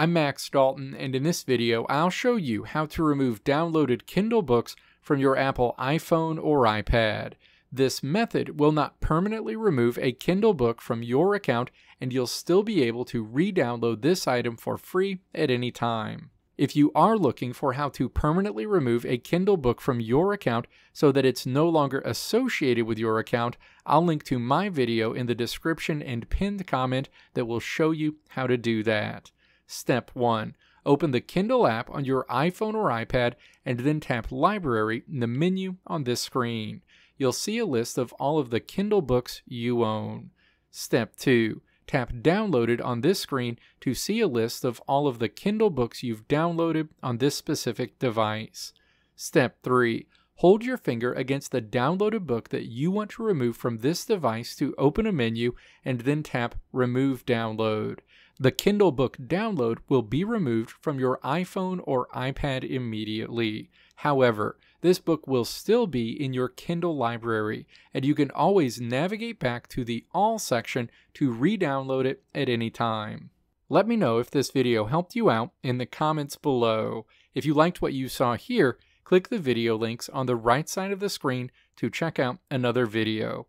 I'm Max Dalton, and in this video, I'll show you how to remove downloaded Kindle books from your Apple iPhone or iPad. This method will not permanently remove a Kindle book from your account, and you'll still be able to re download this item for free at any time. If you are looking for how to permanently remove a Kindle book from your account so that it's no longer associated with your account, I'll link to my video in the description and pinned comment that will show you how to do that. Step 1. Open the Kindle app on your iPhone or iPad and then tap Library in the menu on this screen. You'll see a list of all of the Kindle books you own. Step 2. Tap Downloaded on this screen to see a list of all of the Kindle books you've downloaded on this specific device. Step 3. Hold your finger against the downloaded book that you want to remove from this device to open a menu and then tap Remove Download. The Kindle book download will be removed from your iPhone or iPad immediately. However, this book will still be in your Kindle library, and you can always navigate back to the All section to re download it at any time. Let me know if this video helped you out in the comments below. If you liked what you saw here, click the video links on the right side of the screen to check out another video.